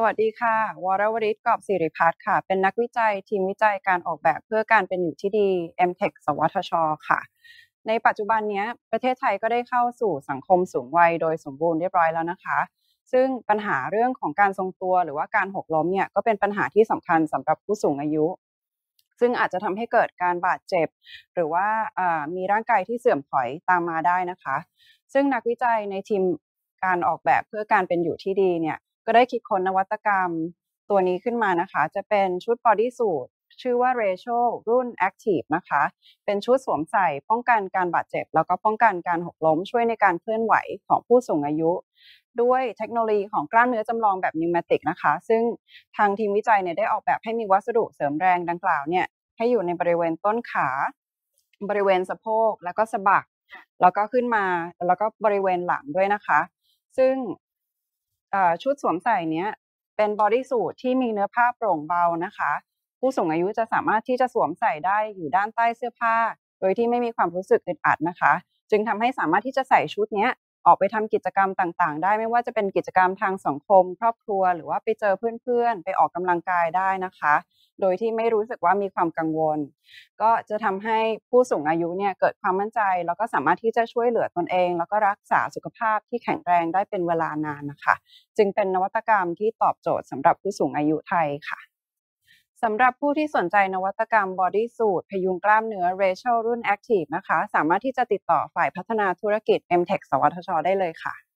สวัสดีค่ะ วรวริศกอบสิริพัฒน์ค่ะ เป็นนักวิจัยทีมวิจัยการออกแบบเพื่อการเป็นอยู่ที่ดี MTech สวทช ค่ะ ในปัจจุบันนี้ประเทศไทยก็ได้เข้าสู่สังคมสูงวัยโดยสมบูรณ์เรียบร้อยแล้วนะคะ ซึ่งปัญหาเรื่องของการทรงตัวหรือว่าการหกล้มเนี่ยก็เป็นปัญหาที่สำคัญสำหรับผู้สูงอายุ ซึ่งอาจจะทำให้เกิดการบาดเจ็บ หรือว่ามีร่างกายที่เสื่อมถอยตามมาได้นะคะ ซึ่งนักวิจัยในทีมการออกแบบเพื่อการเป็นอยู่ที่ดีเนี่ย ก็ได้คิดค้นนวัตกรรมตัวนี้ขึ้นมานะคะ จะเป็นชุดบอดี้สูทชื่อว่า Ratio รุ่น Active นะคะ เป็นชุดสวมใส่ป้องกันการบาดเจ็บ แล้วก็ป้องกันการหกล้มช่วยในการเคลื่อนไหวของผู้สูงอายุ ด้วยเทคโนโลยีของกล้ามเนื้อจำลองแบบนิวเมติกนะคะ ซึ่งทางทีมวิจัยเนี่ยได้ออกแบบให้มีวัสดุเสริมแรงดังกล่าวเนี่ยให้อยู่ในบริเวณต้นขา บริเวณสะโพกแล้วก็สะบักแล้วก็ขึ้นมาแล้วก็บริเวณหลังด้วยนะคะ ซึ่ง ชุดสวมใส่เนี้ยเป็น bodysuit ที่มีเนื้อผ้าโปร่งเบานะคะ ผู้สูงอายุจะสามารถที่จะสวมใส่ได้อยู่ด้านใต้เสื้อผ้า โดยที่ไม่มีความรู้สึกอึดอัดนะคะ จึงทำให้สามารถที่จะใส่ชุดนี้ ออกไปทำกิจกรรมต่างๆ ได้ไม่ว่าจะเป็นกิจกรรมทางสังคม ครอบครัว หรือว่าไปเจอเพื่อนๆ ไปออกกำลังกายได้นะคะ โดยที่ไม่รู้สึกว่ามีความกังวล ก็จะทำให้ผู้สูงอายุเนี่ยเกิดความมั่นใจ แล้วก็สามารถที่จะช่วยเหลือตนเอง แล้วก็รักษาสุขภาพที่แข็งแรงได้เป็นเวลานานนะคะ จึงเป็นนวัตกรรมที่ตอบโจทย์สำหรับผู้สูงอายุไทยค่ะ สำหรับผู้ที่สนใจนวัตกรรม bodysuit พยุงกล้ามเนื้อ Rachel รุ่น Active นะคะ สามารถที่จะติดต่อฝ่ายพัฒนาธุรกิจ MTEC สวทช ได้เลยค่ะ